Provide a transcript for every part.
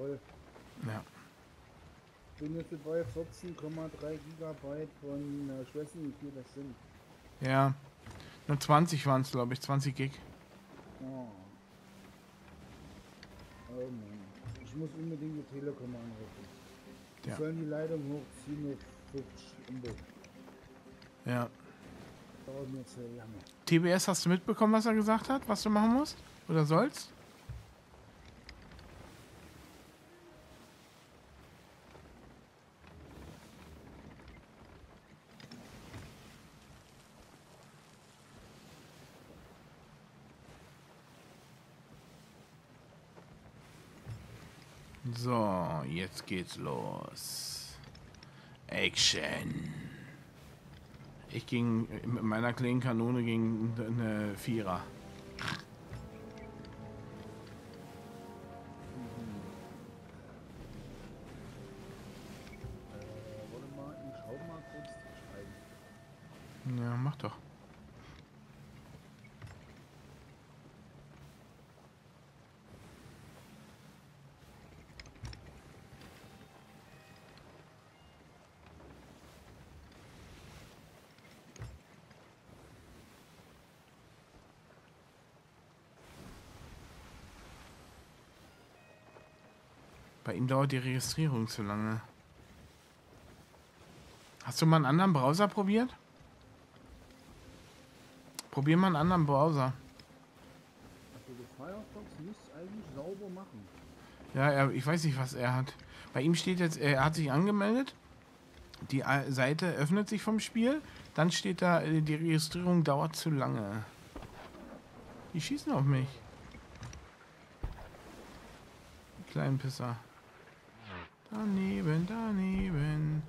voll. Ja. Ich bin jetzt bei 14,3 Gigabyte von äh, ich weiß nicht, wie viel das sind. Ja. Nur 20 waren es, glaube ich. 20 Gig. Oh. oh Mann. Ich muss unbedingt die Telekom anrufen. Die Ja. sollen die Leitung hochziehen auf 50 Mbit. Ja. Dauert mir zu lange. TBS, hast du mitbekommen, was er gesagt hat? Was du machen musst? Oder sollst? So, jetzt geht's los. Action. Ich ging mit meiner kleinen Kanone gegen eine Vierer. Ja, mach doch. Bei ihm dauert die Registrierung zu lange. Hast du mal einen anderen Browser probiert? Probier mal einen anderen Browser. Also Firefox muss eigentlich sauber machen. Ja, er, ich weiß nicht, was er hat. Bei ihm steht jetzt, er hat sich angemeldet. Die A- Seite öffnet sich vom Spiel. Dann steht da, äh, die Registrierung dauert zu lange. Die schießen auf mich. Die kleinen Pisser. Daneben, daneben.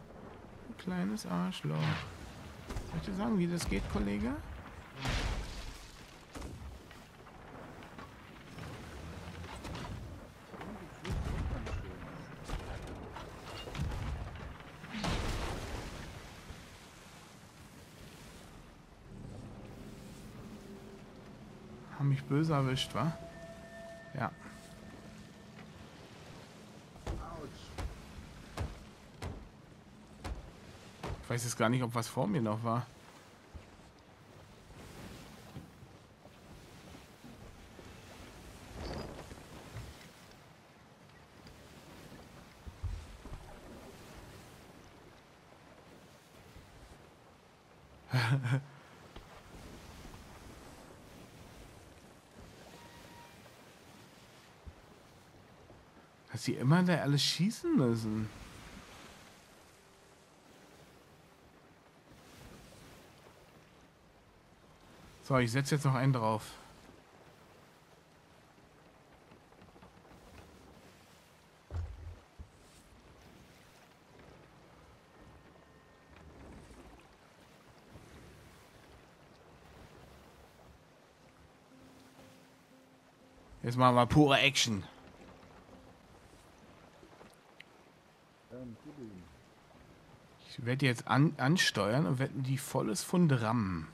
Du kleines Arschloch. Soll ich dir sagen, wie das geht, Kollege? Haben mich böse erwischt, wa? Ja. Autsch. Ich weiß jetzt gar nicht, ob was vor mir noch war. Dass sie immer da alles schießen müssen. So, ich setze jetzt noch einen drauf. Jetzt machen wir pure Action. Ich werde jetzt an, ansteuern und werde die volles Fund rammen.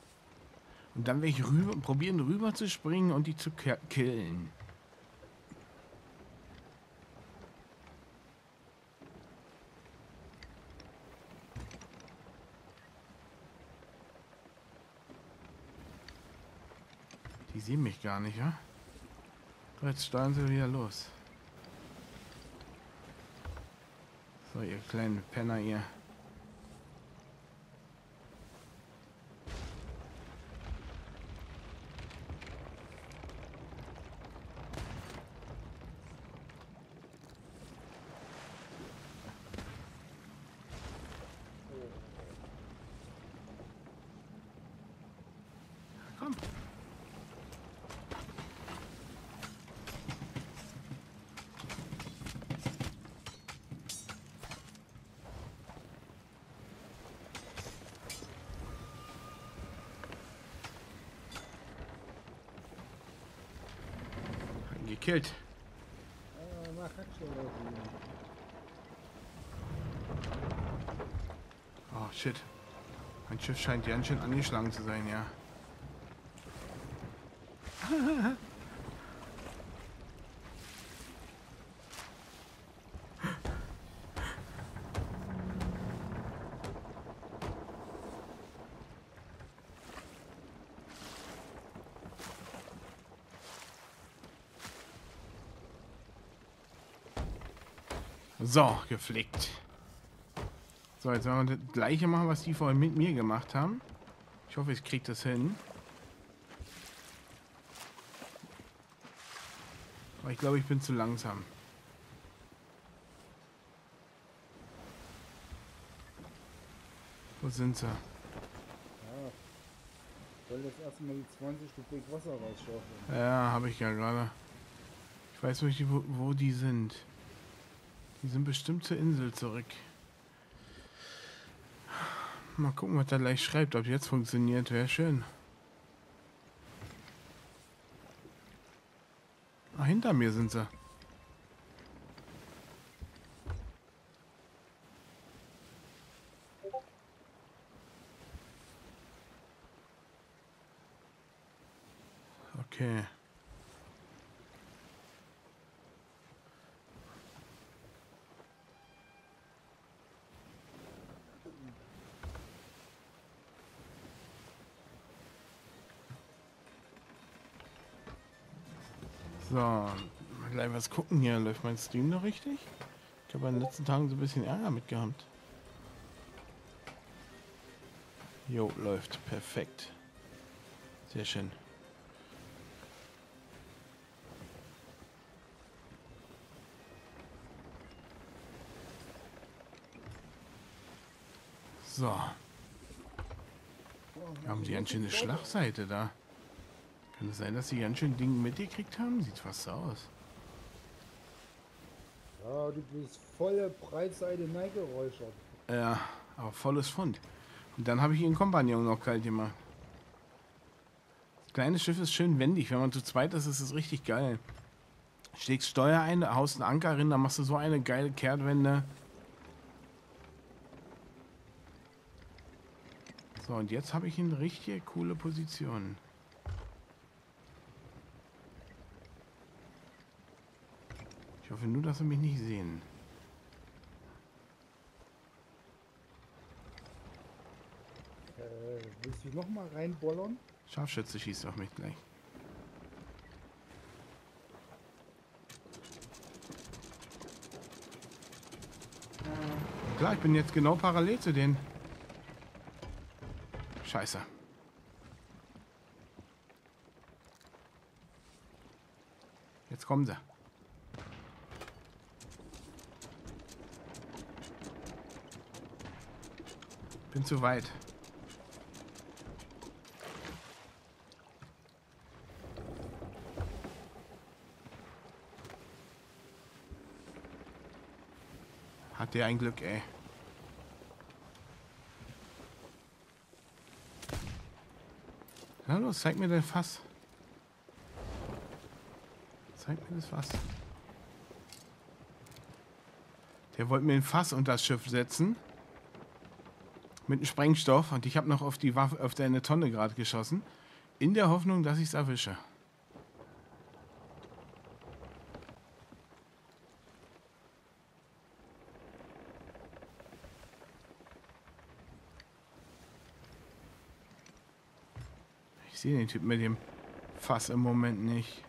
Und dann werde ich rüber, probieren rüber zu springen und die zu ki- killen. Die sehen mich gar nicht, ja? Jetzt steuern sie wieder los. So, ihr kleinen Penner, ihr. Komm. Gekillt. Oh, shit. Mein Schiff scheint ganz schön angeschlagen zu sein, ja. So, geflickt. So, jetzt werden wir das gleiche machen, was die vorhin mit mir gemacht haben. Ich hoffe, ich kriege das hin. Aber ich glaube, ich bin zu langsam. Wo sind sie? Ja. Soll das erstmal die 20 Stück Wasser rausschaufeln. Ja, habe ich ja gerade. Ich weiß nicht, wo, wo die sind. Die sind bestimmt zur Insel zurück. Mal gucken, was er gleich schreibt. Ob jetzt funktioniert, wäre schön. Ah, hinter mir sind sie. Okay. So, gleich was gucken hier. Läuft mein Stream noch richtig? Ich habe in den letzten Tagen so ein bisschen Ärger mit gehabt. Jo, läuft. Perfekt. Sehr schön. So. Haben die ganz schöne Schlagseite da. Kann es sein, dass sie ganz schön Ding mitgekriegt haben? Sieht fast so aus. Ja, du bist volle Breitseite neigeräuchert. Ja, aber volles Fund. Und dann habe ich ihren Kompagnon noch kalt gemacht. Das kleine Schiff ist schön wendig. Wenn man zu zweit ist, ist es richtig geil. Schlägst Steuer ein, haust einen Anker rein, dann machst du so eine geile Kehrtwende. So, und jetzt habe ich eine richtig coole Position. Hoffe nur, dass sie mich nicht sehen. Äh, willst du noch mal reinbollern? Scharfschütze schießt auf mich gleich. Klar, ich bin jetzt genau parallel zu denen. Scheiße. Jetzt kommen sie. Bin zu weit. Hat der ein Glück, ey. Na los, zeig mir dein Fass. Zeig mir das Fass. Der wollte mir ein Fass unter das Schiff setzen. Mit einem Sprengstoff. Und ich habe noch auf die Waffe, auf deine Tonne gerade geschossen. In der Hoffnung, dass ich es erwische. Ich sehe den Typ mit dem Fass im Moment nicht.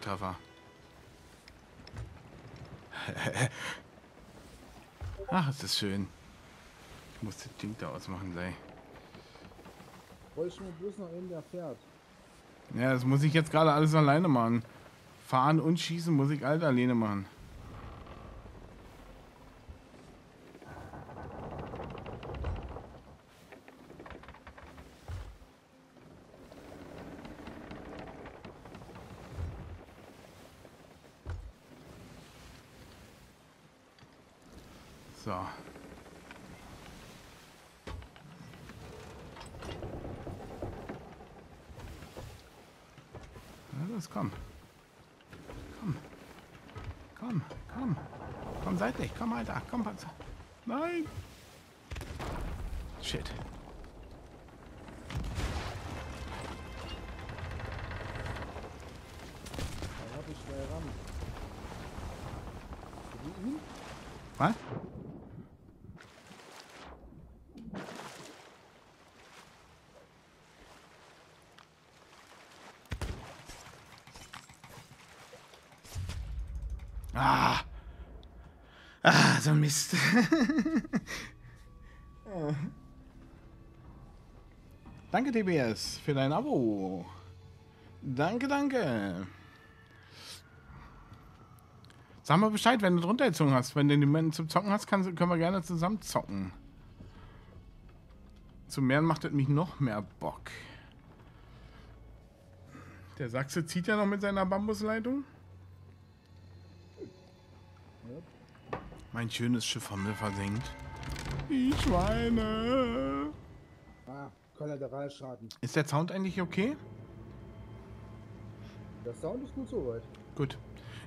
Volltreffer. Ach, ist das schön. Ich muss das Ding da ausmachen gleich. Bräuchte bloß noch einen, der fährt. Ja, das muss ich jetzt gerade alles alleine machen. Fahren und schießen muss ich alles alleine machen. So. Los, komm. Komm. Komm, komm. Komm seitlich, komm, Alter. Komm, Panzer. Nein. Shit. Da hab ich schnell ran. Was? Ah. Ah, so Mist. danke, TBS, für dein Abo. Danke, danke. Sag mal Bescheid, wenn du drunter gezogen hast. Wenn du jemanden zum Zocken hast, kann, können wir gerne zusammen zocken. Zum Meeren macht es mich noch mehr Bock. Der Sachse zieht ja noch mit seiner Bambusleitung. Mein schönes Schiff haben wir versenkt. Die Schweine. Ah, Kollateralschaden. Ist der Sound eigentlich okay? Der Sound ist gut soweit. Gut.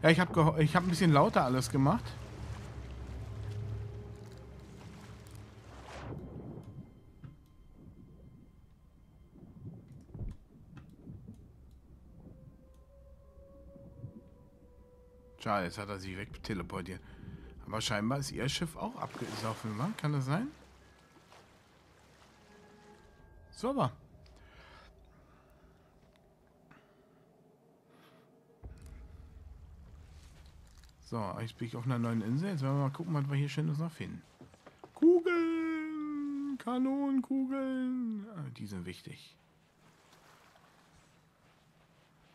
Ja, ich habe ich hab ein bisschen lauter alles gemacht. Schade, jetzt hat er sich wegteleportiert. Aber scheinbar ist ihr Schiff auch abgesoffen, wa? Kann das sein? So, aber. So, jetzt bin ich auf einer neuen Insel. Jetzt werden wir mal gucken, was wir hier Schönes noch finden. Kugeln! Kanonenkugeln! Ah, die sind wichtig.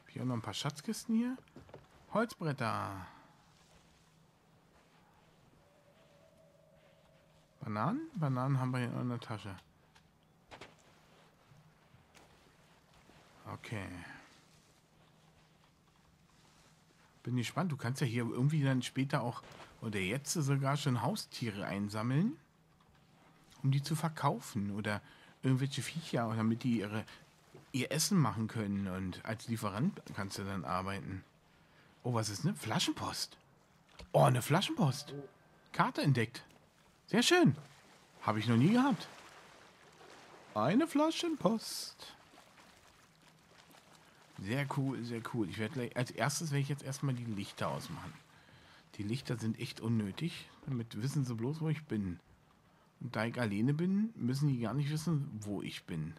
Ich auch noch ein paar Schatzkisten hier. Holzbretter. Bananen? Bananen haben wir hier in der Tasche. Okay. Bin gespannt. Du kannst ja hier irgendwie dann später auch oder jetzt sogar schon Haustiere einsammeln, um die zu verkaufen oder irgendwelche Viecher, damit die ihre ihr Essen machen können und als Lieferant kannst du dann arbeiten. Oh, was ist ne? Flaschenpost. Oh, eine Flaschenpost. Karte entdeckt. Sehr schön. Habe ich noch nie gehabt. Eine Flaschenpost. Sehr cool, sehr cool. Ich werde gleich, als erstes werde ich jetzt erstmal die Lichter ausmachen. Die Lichter sind echt unnötig. Damit wissen sie bloß, wo ich bin. Und da ich alleine bin, müssen die gar nicht wissen, wo ich bin.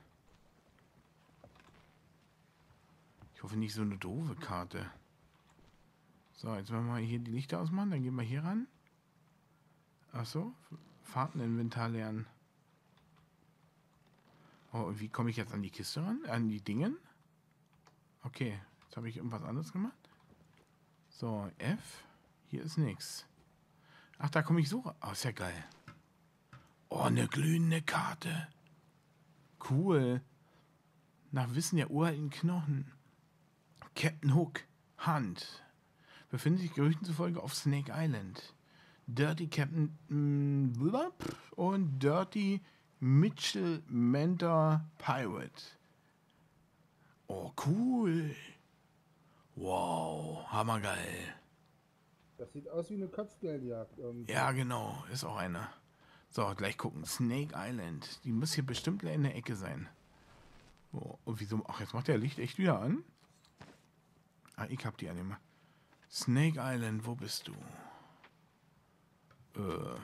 Ich hoffe nicht so eine doofe Karte. So, jetzt werden wir hier die Lichter ausmachen. Dann gehen wir hier ran. Achso, Fahrteninventar lernen. Oh, und wie komme ich jetzt an die Kiste ran? An die Dingen? Okay, jetzt habe ich irgendwas anderes gemacht. So, F. Hier ist nichts. Ach, da komme ich so. Oh, ist ja geil. Oh, eine glühende Karte. Cool. Nach Wissen der uralten Knochen. Captain Hook. Hand. Befindet sich Gerüchten zufolge auf Snake Island. Dirty Captain mm, und Dirty Mitchell Mentor Pirate. Oh, cool. Wow, hammergeil. Das sieht aus wie eine Kopfgeldjagd irgendwie. Ja, genau, ist auch eine. So, gleich gucken. Snake Island. Die muss hier bestimmt in der Ecke sein. Oh, und wieso? Ach, jetzt macht der Licht echt wieder an. Ah, ich hab die an Snake Island, wo bist du? Äh.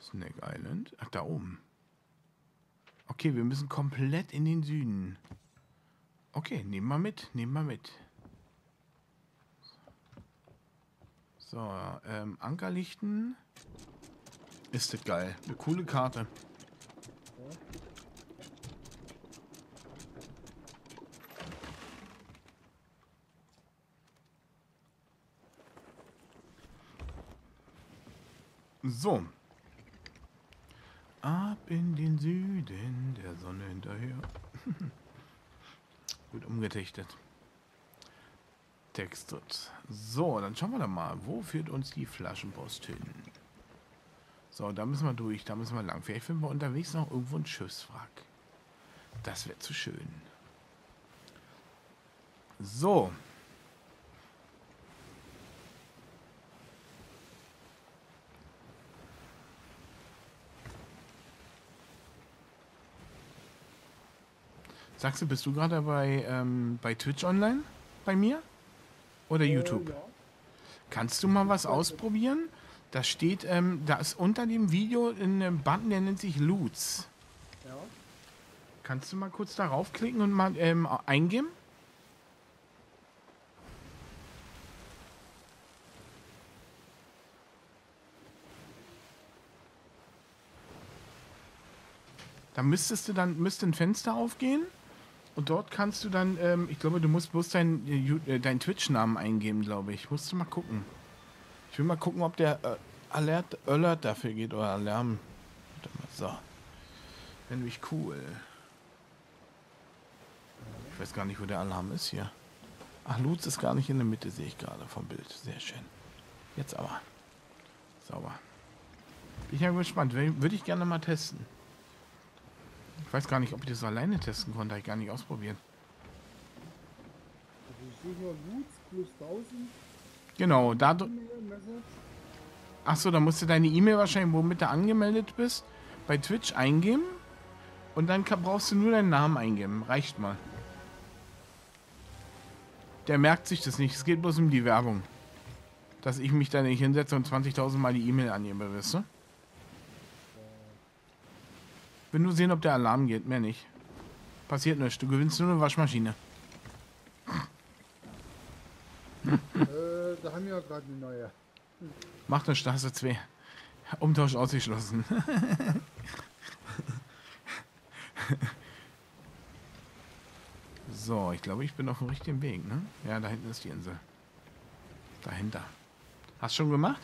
Snake Island? Ach, da oben. Okay, wir müssen komplett in den Süden. Okay, nehmen wir mit, nehmen wir mit. So, ähm, Ankerlichten. Ist das geil. Eine coole Karte. So. Ab in den Süden, der Sonne hinterher. Gut umgedichtet. Textet. So, dann schauen wir doch mal. Wo führt uns die Flaschenpost hin? So, da müssen wir durch. Da müssen wir lang. Vielleicht finden wir unterwegs noch irgendwo ein Schiffswrack. Das wäre zu schön. So. Sagst du, bist du gerade bei, ähm, bei Twitch online? Bei mir? Oder Äh, YouTube? ja. Kannst du mal was ausprobieren? Da steht, ähm, da ist unter dem Video ein Button, der nennt sich Loots. Ja. Kannst du mal kurz darauf klicken und mal ähm, eingeben? Da müsstest du dann, müsste ein Fenster aufgehen und dort kannst du dann, ähm, ich glaube, du musst bloß deinen äh, dein Twitch-Namen eingeben, glaube ich. Musst du mal gucken. Ich will mal gucken, ob der äh, Alert, Alert dafür geht oder Alarm. So. Wäre nämlich cool. Ich weiß gar nicht, wo der Alarm ist hier. Ach, Lutz ist gar nicht in der Mitte, sehe ich gerade vom Bild. Sehr schön. Jetzt aber. Sauber. Bin ich ja gespannt. Würde ich gerne mal testen. Ich weiß gar nicht, ob ich das alleine testen konnte. Habe ich gar nicht ausprobiert. Also ich sehe nur Loots plus 1000. Genau, da... Achso, da musst du deine E-Mail wahrscheinlich, womit du angemeldet bist, bei Twitch eingeben. Und dann brauchst du nur deinen Namen eingeben. Reicht mal. Der merkt sich das nicht. Es geht bloß um die Werbung. Dass ich mich da nicht hinsetze und 20.000 Mal die E-Mail angebe, weißt du? Will nur sehen, ob der Alarm geht. Mehr nicht. Passiert nichts. Du gewinnst nur eine Waschmaschine. äh, da haben wir ja gerade eine neue. Macht eine Straße 2. Umtausch ausgeschlossen. so, ich glaube, ich bin auf dem richtigen Weg, ne? Ja, da hinten ist die Insel. Dahinter. Hast du schon gemacht?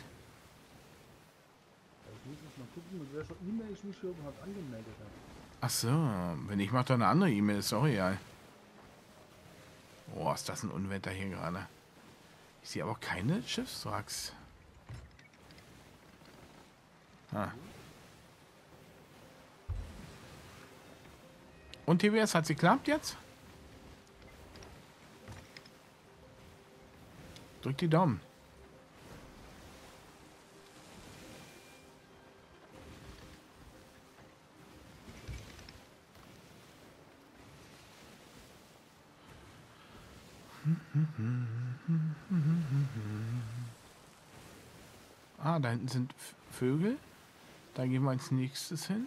Ich muss jetzt mal gucken, mit welcher E-Mail ich mich angemeldet habe. Ach so, wenn ich mache, doch eine andere E-Mail, doch real. Oh, ist das ein Unwetter hier gerade. Ich sehe aber keine Schiffswracks. Ah. Und TBS, hat sie geklappt jetzt? Drück die Daumen. Ah, da hinten sind Vögel. Da gehen wir als nächstes hin.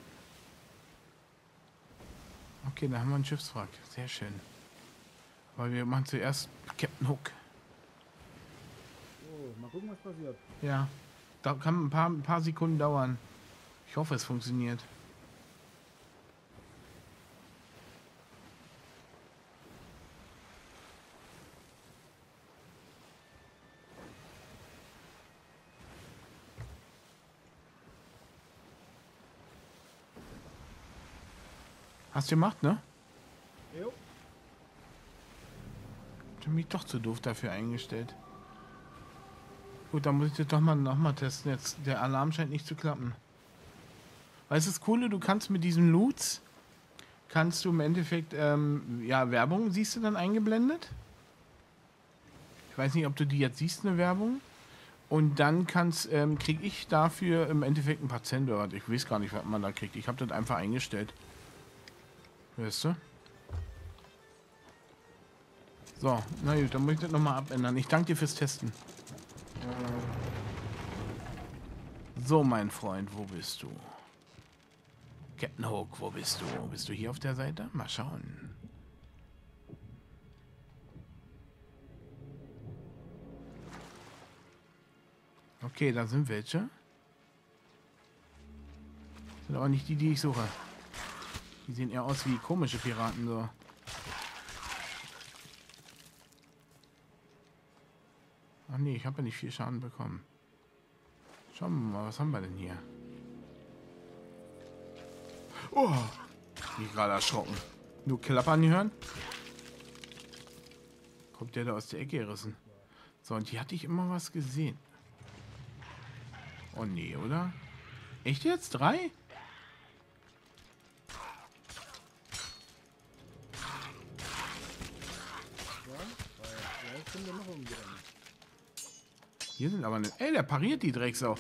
Okay, da haben wir ein Schiffswrack. Sehr schön. Aber wir machen zuerst Captain Hook. So, mal gucken, was passiert. Ja. Da kann ein paar, ein paar Sekunden dauern. Ich hoffe, es funktioniert. Hast du gemacht, ne? Jo. Ich hab mich doch zu doof dafür eingestellt. Gut, dann muss ich das doch mal nochmal testen. Jetzt, der Alarm scheint nicht zu klappen. Weißt du, das Coole, du kannst mit diesen Loots, kannst du im Endeffekt, ähm, ja, Werbung siehst du dann eingeblendet. Ich weiß nicht, ob du die jetzt siehst, eine Werbung. Und dann kannst, ähm, krieg ich dafür im Endeffekt ein paar Cent oder was. Ich weiß gar nicht, was man da kriegt. Ich habe das einfach eingestellt. Weißt du? So, na gut, dann muss ich das nochmal abändern. Ich danke dir fürs Testen. So, mein Freund, wo bist du? Captain Hook, wo bist du? Bist du hier auf der Seite? Mal schauen. Okay, da sind welche. Sind aber nicht die, die ich suche. Die sehen eher aus wie komische Piraten so. Ach nee, ich habe ja nicht viel Schaden bekommen. Schauen wir mal, was haben wir denn hier? Oh, bin gerade erschrocken. Nur klappern hören? Kommt der da aus der Ecke gerissen? So, und hier hatte ich immer was gesehen. Oh nee, oder? Echt jetzt? Drei? Ja, weil vielleicht kommt ja noch irgendwie an. Hier sind aber nicht. Ey, der pariert die Drecksau.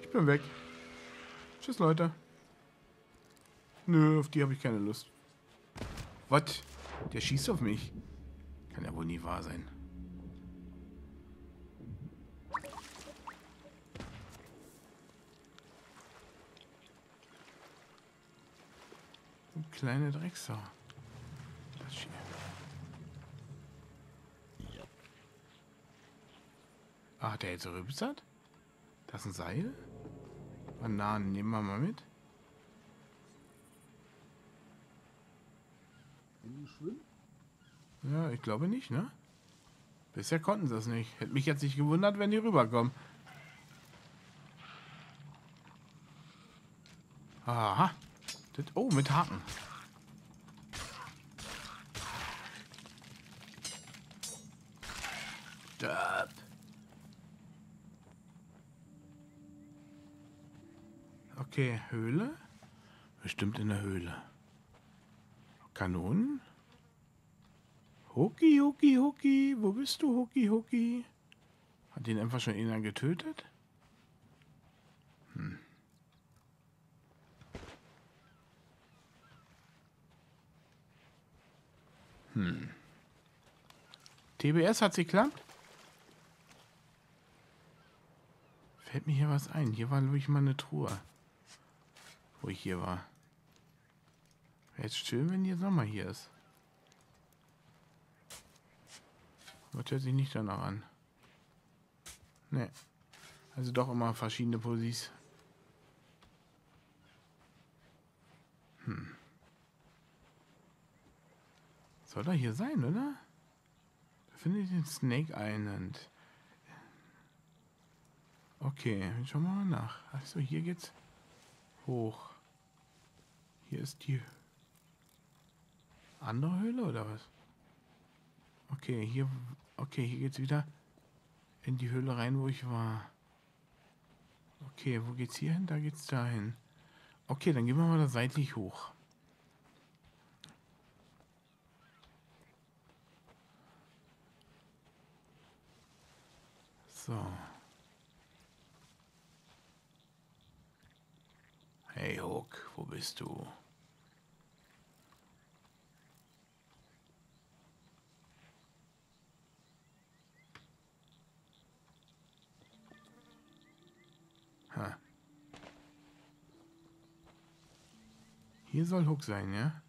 Ich bin weg. Tschüss, Leute. Nö, auf die habe ich keine Lust. Was? Der schießt auf mich. Kann ja wohl nie wahr sein. Du kleine Drecksau. Das hier. Ah, hat der jetzt rübsert? Das ist ein Seil? Bananen nehmen wir mal mit. Wenn die schwimmen? Ja, ich glaube nicht, ne? Bisher konnten sie es nicht. Hätte mich jetzt nicht gewundert, wenn die rüberkommen. Aha. Das, oh, mit Haken. Stirb. Okay, Höhle. Bestimmt in der Höhle. Kanonen. Hucki, Hucki, Hucki. Wo bist du, Hucki, Hucki? Hat ihn einfach schon einer getötet? Hm. Hm. TBS hat sie geklappt? Fällt mir hier was ein. Hier war, glaube ich, mal eine Truhe. Wo ich hier war. Wäre jetzt schön, wenn hier Sommer hier ist. Aber hört sich nicht danach an. Ne. Also doch immer verschiedene Posis. Hm. Soll er hier sein, oder? Da finde ich den Snake Island. Okay, schauen wir mal nach. Achso, hier geht's hoch. Hier ist die andere Höhle oder was? Okay, hier okay, hier geht's wieder in die Höhle rein, wo ich war. Okay, wo geht's hier hin? Da geht's dahin. Okay, dann gehen wir mal da seitlich hoch. So. Hey Hook, wo bist du? Hier soll Hook sein, ja?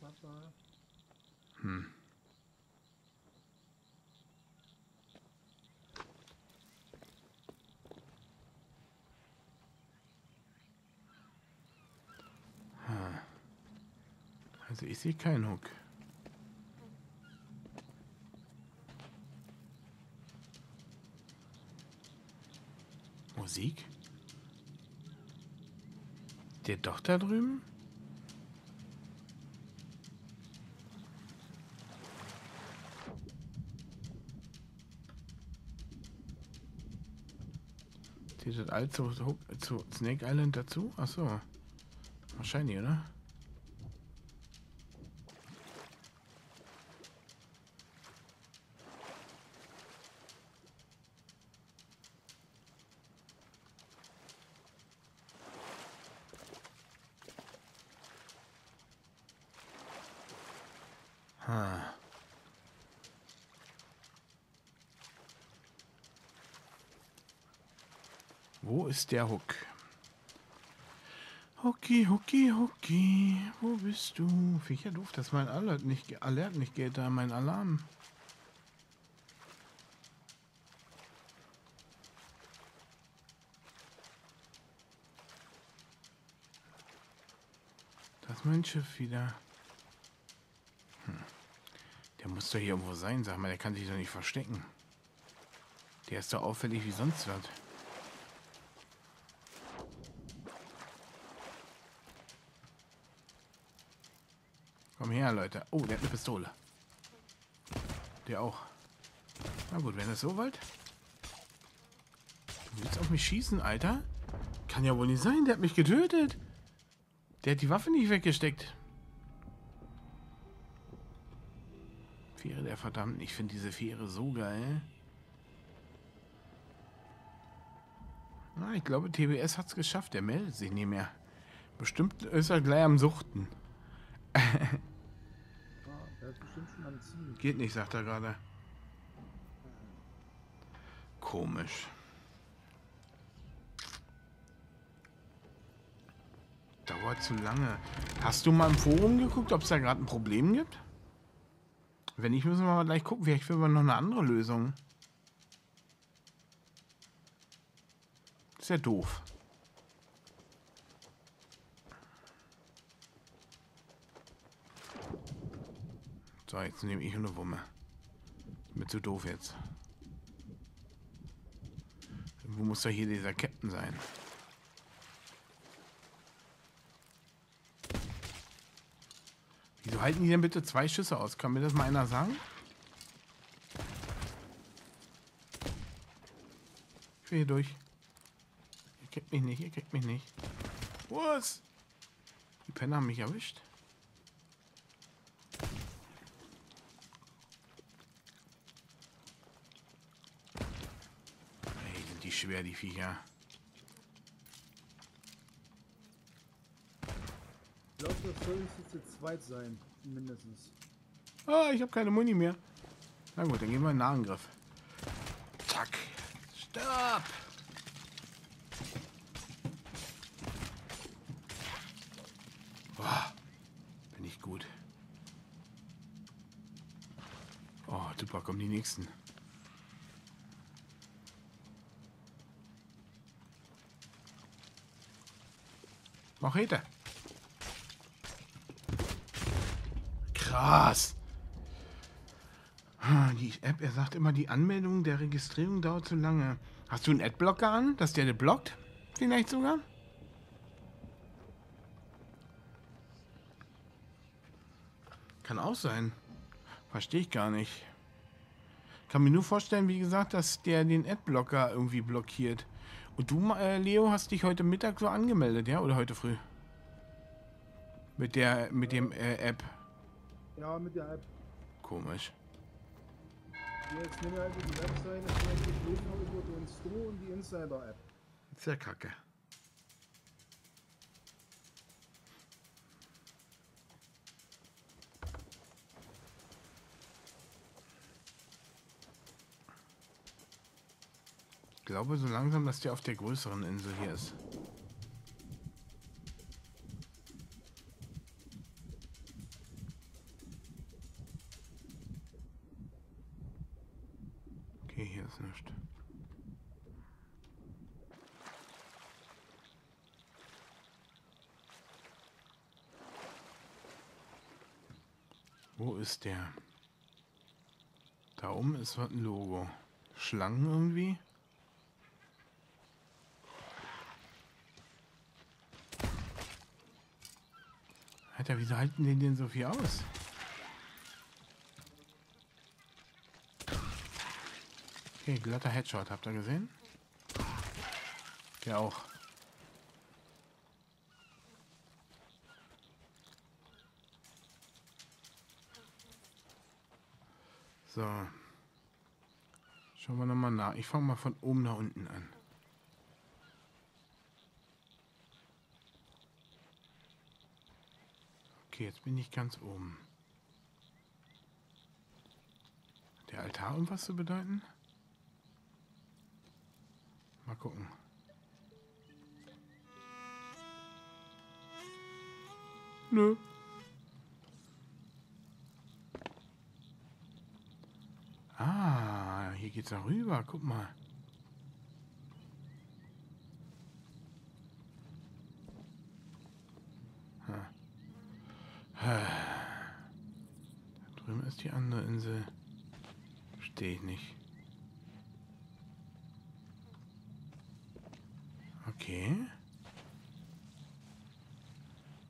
Papa. Hm. Sehe keinen Hook. Musik? Der doch da drüben? Zählt das alles zu, zu Snake Island dazu? Achso. Wahrscheinlich, oder? Ist der Hook? Hoki, Hoki, Hoki, wo bist du? Ja doof, dass mein Alert nicht, Alert nicht geht, da mein Alarm. Das ist mein Schiff wieder. Hm. Der muss doch hier irgendwo sein, sag mal, der kann sich doch nicht verstecken. Der ist doch auffällig wie sonst was. Komm her, Leute. Oh, der hat eine Pistole. Der auch. Na gut, wenn das so wollt. Du willst auf mich schießen, Alter? Kann ja wohl nicht sein, der hat mich getötet. Der hat die Waffe nicht weggesteckt. Fähre der Verdammten. Ich finde diese Fähre so geil. Ah, ich glaube, TBS hat es geschafft. Der meldet sich nicht mehr. Bestimmt ist er gleich am Suchten. Geht nicht, sagt er gerade. Komisch. Dauert zu lange. Hast du mal im Forum geguckt, ob es da gerade ein Problem gibt? Wenn nicht, müssen wir mal gleich gucken. Vielleicht finden wir noch eine andere Lösung. Ist ja doof. So, jetzt nehme ich eine Wumme. Mit so doof jetzt. Wo muss da hier dieser Captain sein? Wieso halten die denn bitte zwei Schüsse aus? Kann mir das mal einer sagen? Ich will hier durch. Ihr kriegt mich nicht, ihr kriegt mich nicht. Was? Die Penner haben mich erwischt. Ey, sind die schwer, die Viecher. Ich glaube, das sollen sie zu zweit sein, mindestens. Ah, ich habe keine Muni mehr. Na gut, dann gehen wir in den Nahangriff. Zack. Stopp. Boah, bin ich gut. Oh, super, kommen die nächsten. Machete. Krass. Ah, Die App, er sagt immer, die Anmeldung der Registrierung dauert zu lange. Hast du einen Adblocker an, dass der dir blockt? Vielleicht sogar? Kann auch sein. Verstehe ich gar nicht. Kann mir nur vorstellen, wie gesagt, dass der den Adblocker irgendwie blockiert. Und du, äh, Leo, hast dich heute Mittag so angemeldet, ja? Oder heute früh? Mit der, mit dem äh, App. Ja, mit der App. Komisch. Jetzt nehmen wir also die Webseite, sich Losenangebot und Store und die Insider-App. Ist ja kacke. Ich glaube so langsam, dass der auf der größeren Insel hier ist. Okay, hier ist nichts. Wo ist der? Da oben ist was ein Logo. Schlangen irgendwie? Alter, wieso halten die denn so viel aus? Okay, glatter Headshot, habt ihr gesehen? Der auch. So. Schauen wir nochmal nach. Ich fange mal von oben nach unten an. Okay, jetzt bin ich ganz oben. Der Altar irgendwas zu bedeuten? Mal gucken. Nö. Ah, hier geht's da rüber. Guck mal. Ha. Ha. Da andere Insel. Verstehe ich nicht. Okay.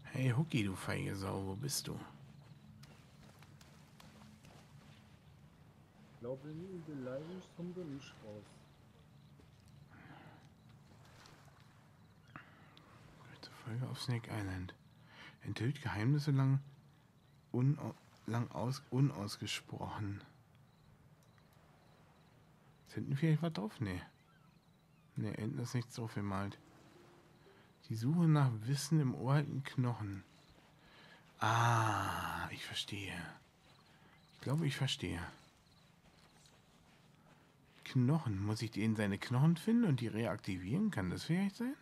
Hey Hucki, du feige Sau, wo bist du? Ich glaube, du ihn beleidigst, kommt er nicht raus. Kurze Folge auf Snake Island. Enthüllt Geheimnisse lang, unau lang aus unausgesprochen. Ist hinten vielleicht was drauf? Nee. Nee, hinten ist nichts drauf gemalt. Die Suche nach Wissen im uralten Knochen. Ah, ich verstehe. Ich glaube, ich verstehe. Knochen. Muss ich den seine Knochen finden und die reaktivieren? Kann das vielleicht sein?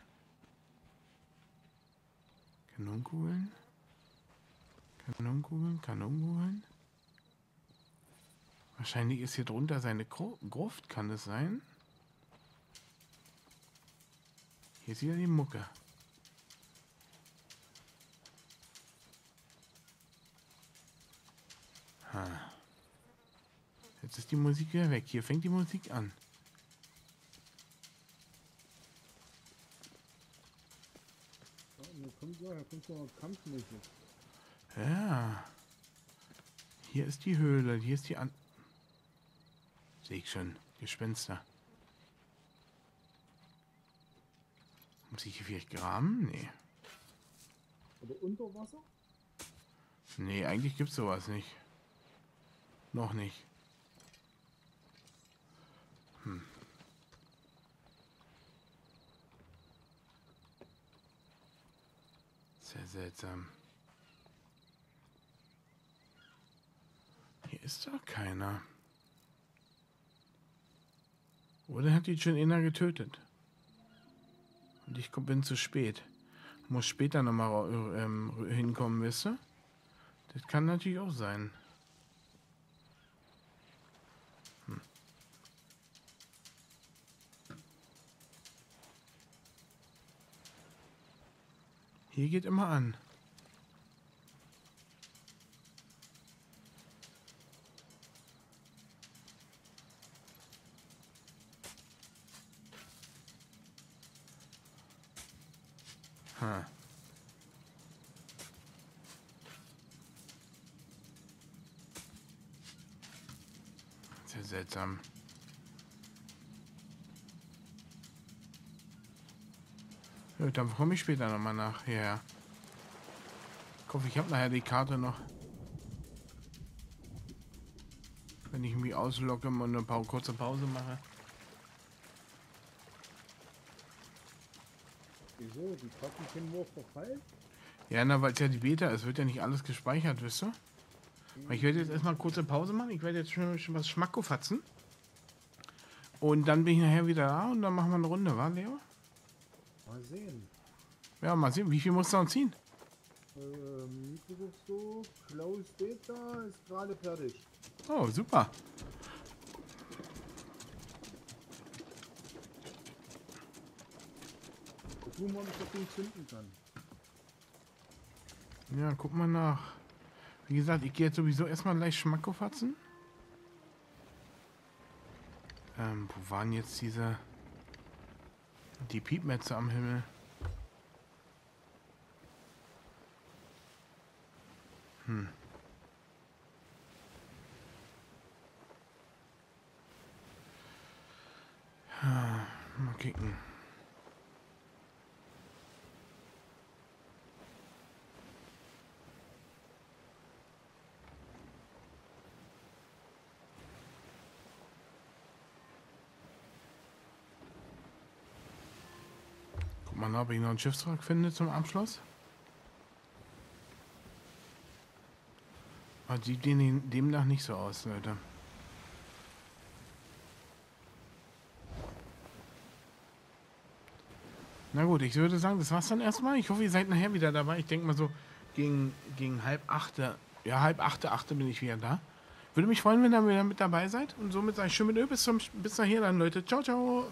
Kanonenkugeln? Kanonenkugeln? Kanonenkugeln? Wahrscheinlich ist hier drunter seine Gru Gruft, kann es sein? Hier ist wieder die Mucke. Ha. Jetzt ist die Musik wieder weg. Hier fängt die Musik an. Ja, kommt ja, kommt so Kampfmusik. Ja. Hier ist die Höhle. Hier ist die an. Sehe ich schon. Gespenster. Muss ich hier vielleicht graben? Nee. Oder unter Wasser? Nee, eigentlich gibt's sowas nicht. Noch nicht. Hm. Sehr seltsam. Ist doch keiner. Oder hat die schon einer getötet? Und ich bin zu spät. Muss später nochmal ähm, hinkommen, wisst ihr? Das kann natürlich auch sein. Hm. Hier geht immer an. Ha. Sehr seltsam. Ja, dann komme ich später nochmal nachher. Ich hoffe, ich habe nachher die Karte noch. Wenn ich mich auslogge und eine kurze Pause mache. Wieso? Die Karten können wohl verfallen? Ja, na, weil es ja die Beta ist, wird ja nicht alles gespeichert, wisst ihr? Aber Ich werde jetzt erstmal eine kurze Pause machen. Ich werde jetzt schon, schon was Schmacko fatzen. Und dann bin ich nachher wieder da und dann machen wir eine Runde, wa, Leo? Mal sehen. Ja, mal sehen, wie viel musst du noch ziehen? Ähm, Mikrofon, Klaus Beta ist gerade fertig. Oh, super. Mal, ob ich das Ding zünden kann. Ja, guck mal nach. Wie gesagt, ich gehe jetzt sowieso erstmal gleich Schmacko fatzen. Ähm, wo waren jetzt diese... Die Piepmetze am Himmel? Hm. Ah, Mal kicken. Ob ich noch einen Schiffswrack finde zum Abschluss. Aber sieht dem- demnach nicht so aus, Leute. Na gut, ich würde sagen, das war's dann erstmal. Ich hoffe, ihr seid nachher wieder dabei. Ich denke mal so gegen, gegen halb achte, ja, halb achte, achte bin ich wieder da. Würde mich freuen, wenn ihr wieder mit dabei seid. Und somit sage ich schön mit Ö bis, zum, bis nachher dann, Leute. Ciao, ciao.